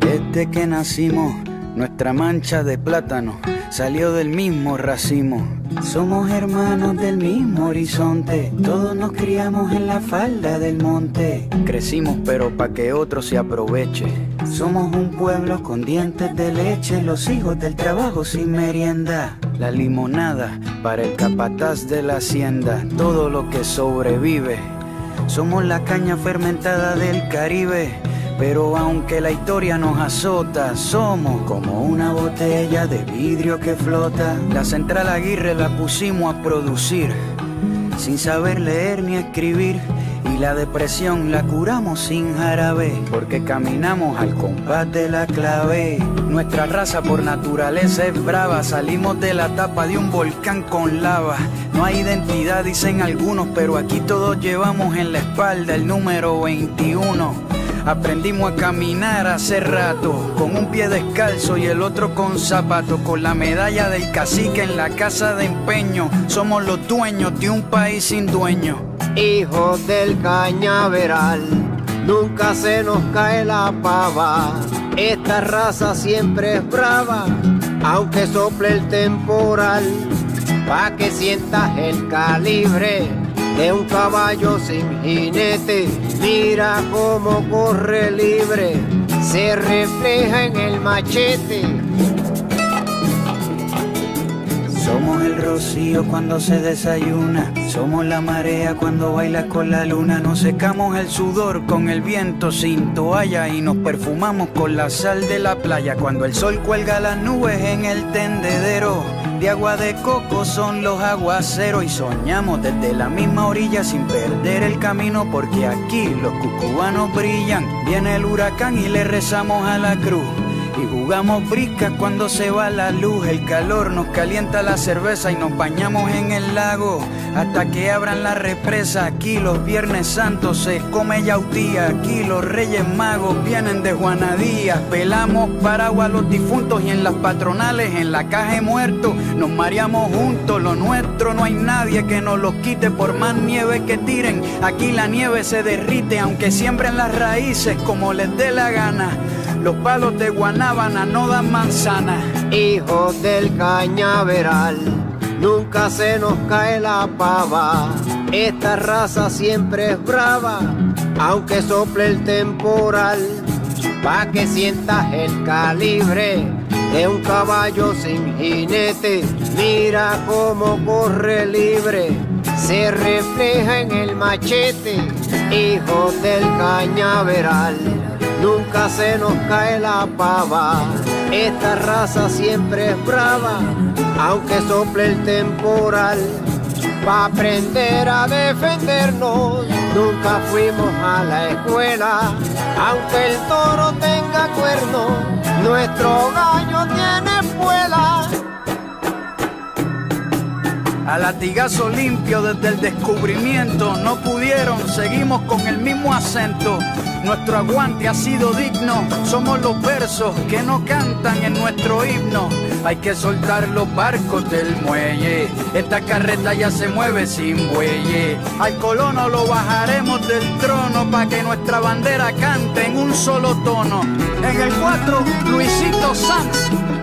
Desde que nacimos, nuestra mancha de plátano salió del mismo racimo. Somos hermanos del mismo horizonte, todos nos criamos en la falda del monte. Crecimos pero pa' que otro se aproveche. Somos un pueblo con dientes de leche, los hijos del trabajo sin merienda. La limonada para el capataz de la hacienda, todo lo que sobrevive. Somos la caña fermentada del Caribe. Pero aunque la historia nos azota, somos como una botella de vidrio que flota. La central Aguirre la pusimos a producir, sin saber leer ni escribir. Y la depresión la curamos sin jarabe, porque caminamos al compás de la clave. Nuestra raza por naturaleza es brava, salimos de la tapa de un volcán con lava. No hay identidad, dicen algunos, pero aquí todos llevamos en la espalda el número 21. Aprendimos a caminar hace rato, con un pie descalzo y el otro con zapato, con la medalla del cacique en la casa de empeño. Somos los dueños de un país sin dueño. Hijos del cañaveral, nunca se nos cae la pava. Esta raza siempre es brava, aunque sople el temporal, pa' que sientas el calibre de un caballo sin jinete. Mira cómo corre libre, se refleja en el machete. Somos el rocío cuando se desayuna, somos la marea cuando baila con la luna, nos secamos el sudor con el viento sin toalla y nos perfumamos con la sal de la playa cuando el sol cuelga las nubes en el tendedero de agua de coco son los aguaceros y soñamos desde la misma orilla sin perder el camino porque aquí los cucubanos brillan. Viene el huracán y le rezamos a la cruz. Y jugamos briscas cuando se va la luz, el calor nos calienta la cerveza y nos bañamos en el lago hasta que abran la represa. Aquí los Viernes Santos se come yautía, aquí los Reyes Magos vienen de Juanadías. Pelamos paraguas a los difuntos y en las patronales, en la caja de muertos, nos mareamos juntos. Lo nuestro no hay nadie que nos lo quite por más nieve que tiren. Aquí la nieve se derrite aunque siembren las raíces como les dé la gana. Los palos de Guanábana no dan manzana. Hijos del cañaveral, nunca se nos cae la pava. Esta raza siempre es brava, aunque sople el temporal. Pa' que sientas el calibre de un caballo sin jinete. Mira cómo corre libre, se refleja en el machete. Hijos del cañaveral nunca se nos cae la pava. Esta raza siempre es brava, aunque sople el temporal. Pa' aprender a defendernos, nunca fuimos a la escuela. Aunque el toro tenga cuerno, nuestro gallo tiene espuela. Latigazo limpio desde el descubrimiento no pudieron, seguimos con el mismo acento. Nuestro aguante ha sido digno, somos los versos que no cantan en nuestro himno. Hay que soltar los barcos del muelle, esta carreta ya se mueve sin bueye. Al colono lo bajaremos del trono para que nuestra bandera cante en un solo tono. En el 4, Luisito Sanz.